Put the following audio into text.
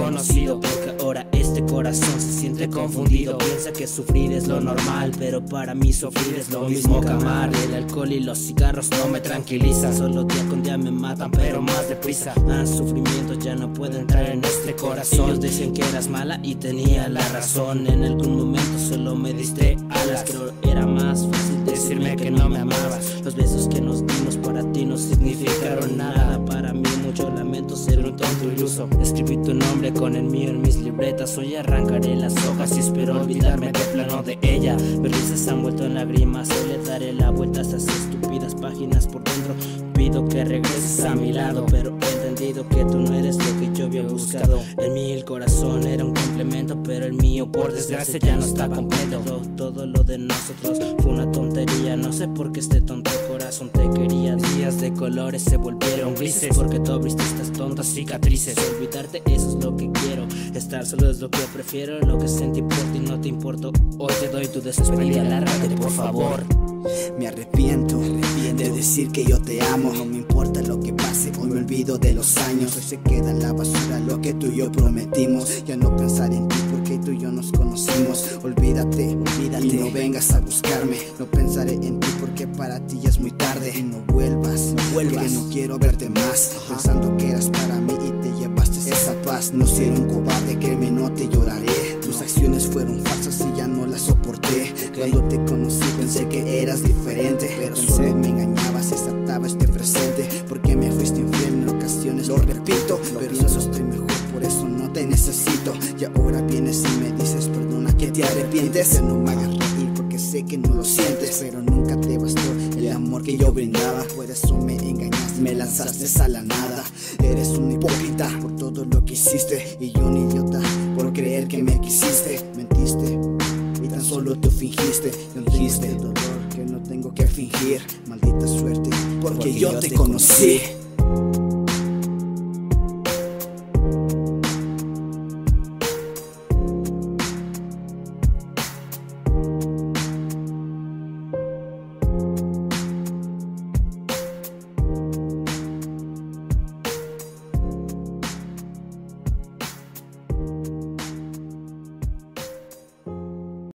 conocido Porque ahora este corazón se siente confundido. Piensa que sufrir es lo normal Pero para mí sufrir es lo mismo que amar. El alcohol y los cigarros no me tranquilizan. Solo día con día me matan pero más deprisa. Más sufrimiento ya no puede entrar en este corazón. Ellos decían que eras mala y tenía la razón. En algún momento solo me diste alas. Creo era más fácil decirme que no me amabas. Los besos que nos dimos para ti no significaron nada Escribí tu nombre con el mío en mis libretas. Hoy arrancaré las hojas y espero olvidarme de plano de ella. Mis risas han vuelto en lágrimas. Hoy le daré la vuelta a esas estúpidas páginas por dentro. Pido que regreses a mi lado Pero he entendido que tú no eres lo que yo había buscado. En mí el corazón era un complemento Pero el mío por desgracia ya no está completo. Todo lo de nosotros fue una tontería. No sé por qué este tonto corazón te quería Días de colores se volvieron grises Porque tú abriste estas tontas cicatrices Olvidarte eso es lo que quiero Estar solo es lo que prefiero Lo que sentí por ti no te importo Hoy te doy tu despedida Lárgate por favor me arrepiento, de decir que yo te amo. No me importa lo que pase, hoy me olvido de los años. Hoy se queda en la basura lo que tú y yo prometimos. Ya no pensar en ti porque tú y yo nos conocimos. Olvídate, olvídate y no vengas a buscarme. No pensaré en ti para ti ya es muy tarde. Y no vuelvas, no vuelvas. Que no quiero verte más. Pensando que eras para mí y te llevaste esa paz. No seré un cobarde, créeme, no te lloraré. Tus acciones fueron falsas y ya no las soporté. Cuando te conocí pensé que eras diferente, pero solo me engañabas y saltaba este presente. Porque me fuiste infiel en ocasiones, lo repito, pero eso estoy mejor, por eso no te necesito. Y ahora vienes y me dices perdona que te arrepientes. Ya no me hagas reír porque sé que no lo sientes, pero el amor que yo brindaba. Por eso me engañaste, me lanzaste a la nada. Eres un hipócrita por todo lo que hiciste y yo un idiota por creer que me quisiste, mentiste y tan solo tú fingiste, fingiste el dolor que no tengo que fingir, maldita suerte porque, yo te conocí.